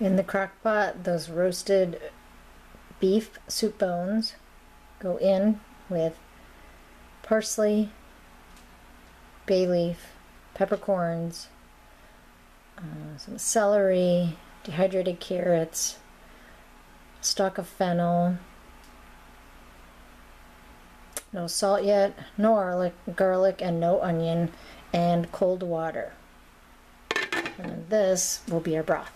In the crock pot, those roasted beef soup bones go in with parsley, bay leaf, peppercorns, uh, some celery, dehydrated carrots, stalk of fennel, no salt yet, no garlic, garlic and no onion, and cold water. And this will be our broth.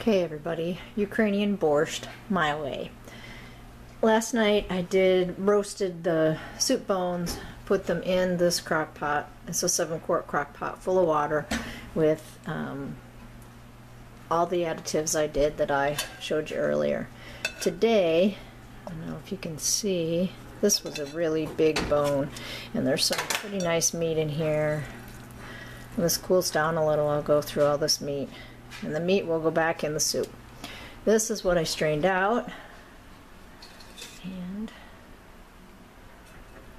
Okay everybody, Ukrainian borscht, my way. Last night I did roasted the soup bones, put them in this crock pot. It's a seven quart crock pot full of water with um, all the additives I did that I showed you earlier. Today, I don't know if you can see, this was a really big bone and there's some pretty nice meat in here. When this cools down a little, I'll go through all this meat and the meat will go back in the soup. This is what I strained out. And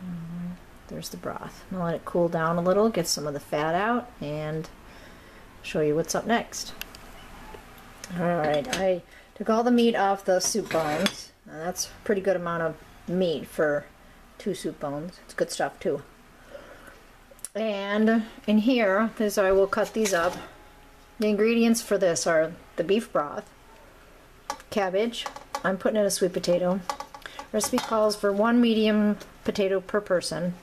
um, there's the broth. I'll let it cool down a little, get some of the fat out, and show you what's up next. Alright, I took all the meat off the soup bones. That's a pretty good amount of meat for two soup bones. It's good stuff too. And in here, as I will cut these up, the ingredients for this are the beef broth, cabbage, I'm putting in a sweet potato. Recipe calls for one medium potato per person.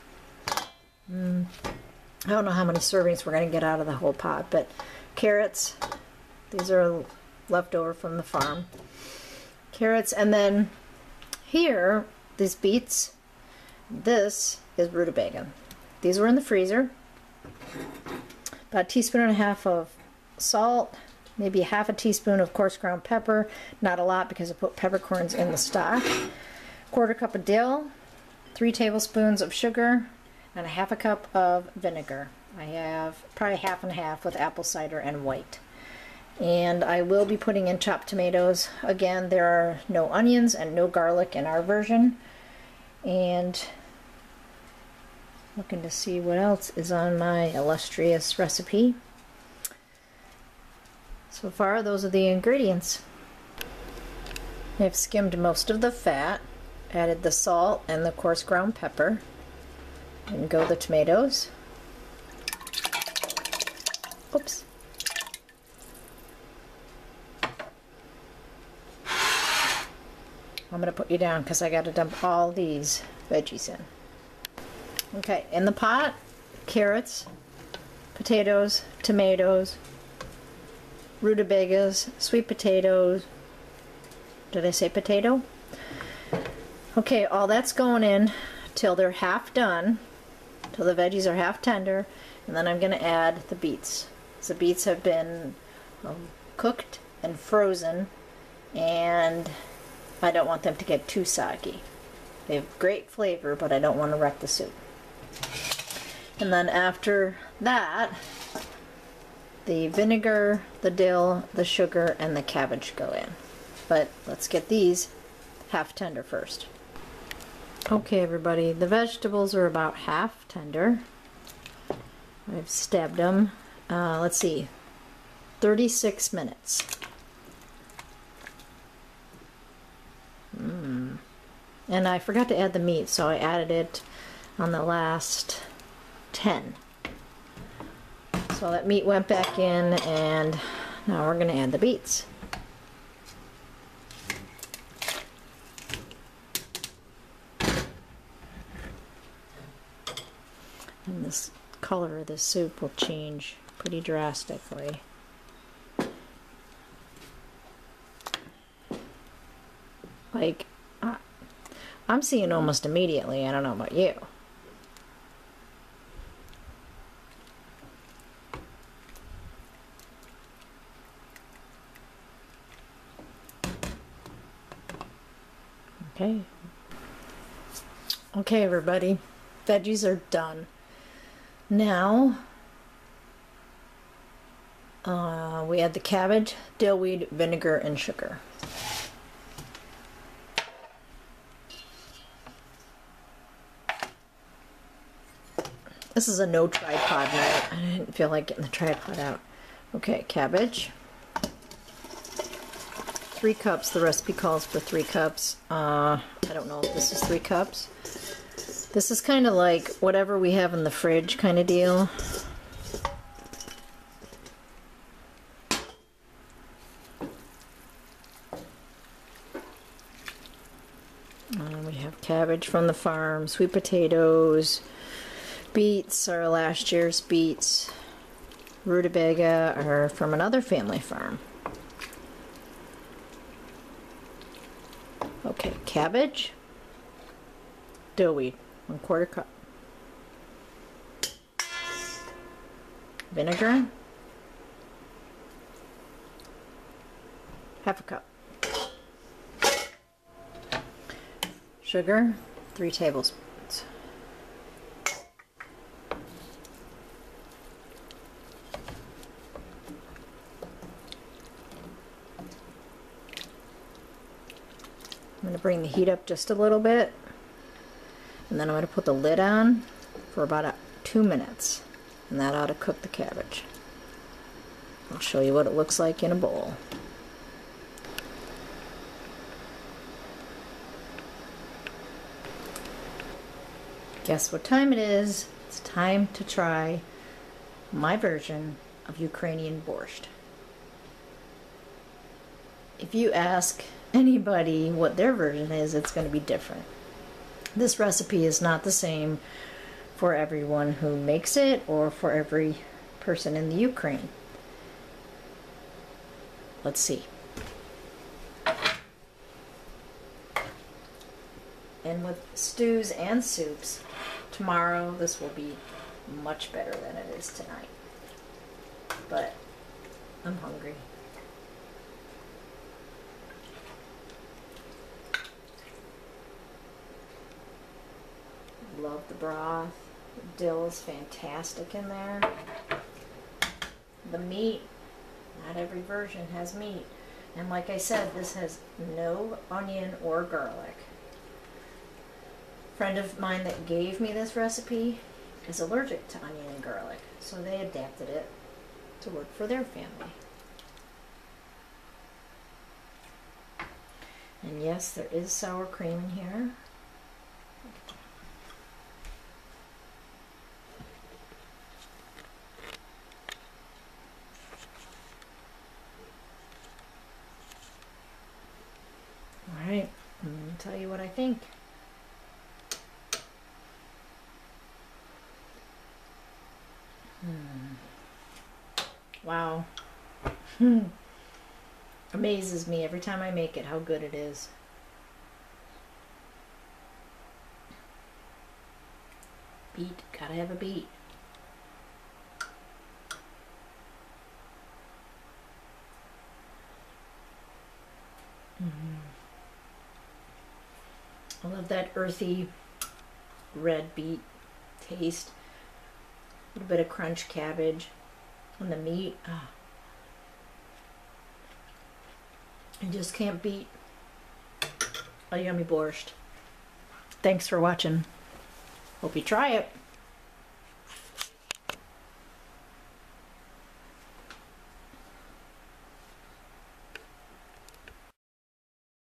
Mm, I don't know how many servings we're going to get out of the whole pot, but carrots, these are left over from the farm. Carrots, and then here, these beets, this is rutabaga. These were in the freezer. About a teaspoon and a half of salt, maybe half a teaspoon of coarse ground pepper, not a lot because I put peppercorns in the stock, quarter cup of dill, three tablespoons of sugar, and a half a cup of vinegar. I have probably half and half with apple cider and white. And I will be putting in chopped tomatoes. Again, there are no onions and no garlic in our version. And looking to see what else is on my illustrious recipe. So far, those are the ingredients. I've skimmed most of the fat, added the salt and the coarse ground pepper, and go the tomatoes. Oops. I'm going to put you down because I got to dump all these veggies in. Okay, in the pot, carrots, potatoes, tomatoes, rutabagas, sweet potatoes. Did I say potato? Okay, all that's going in till they're half done, till the veggies are half tender, and then I'm going to add the beets. The beets have been um, cooked and frozen, and I don't want them to get too soggy. They have great flavor, but I don't want to wreck the soup. And then after that, the vinegar, the dill, the sugar, and the cabbage go in. But let's get these half tender first. Okay everybody, the vegetables are about half tender. I've stabbed them. Uh, let's see, 36 minutes. Mm. And I forgot to add the meat, so I added it on the last 10. So that meat went back in and now we're going to add the beets. And this color of the soup will change pretty drastically. Like, I'm seeing almost immediately. I don't know about you. Okay. Okay, everybody. Veggies are done. Now, uh, we add the cabbage, dillweed, vinegar, and sugar. This is a no tripod night. I didn't feel like getting the tripod out. Okay, cabbage. Three cups. The recipe calls for three cups. Uh, I don't know if this is three cups. This is kind of like whatever we have in the fridge kind of deal. Uh, we have cabbage from the farm, sweet potatoes, beets are last year's beets, rutabaga are from another family farm. Okay, cabbage, dillweed, one quarter cup. Vinegar, half a cup. Sugar, three tablespoons. I'm going to bring the heat up just a little bit. And then I'm going to put the lid on for about two minutes. And that ought to cook the cabbage. I'll show you what it looks like in a bowl. Guess what time it is? It's time to try my version of Ukrainian borscht. If you ask anybody what their version is, it's going to be different. This recipe is not the same for everyone who makes it or for every person in the Ukraine. Let's see. And with stews and soups, tomorrow this will be much better than it is tonight. But I'm hungry. Love the broth. Dill is fantastic in there. The meat, not every version has meat. And like I said, this has no onion or garlic. friend of mine that gave me this recipe is allergic to onion and garlic, so they adapted it to work for their family. And yes, there is sour cream in here. All right, I'm going to tell you what I think. Hmm. Wow. Amazes me every time I make it how good it is. Beet, gotta have a beet. Mm-hmm. I love that earthy red beet taste. A little bit of crunch cabbage on the meat. Ah. I just can't beat a yummy borscht. Thanks for watching. Hope you try it.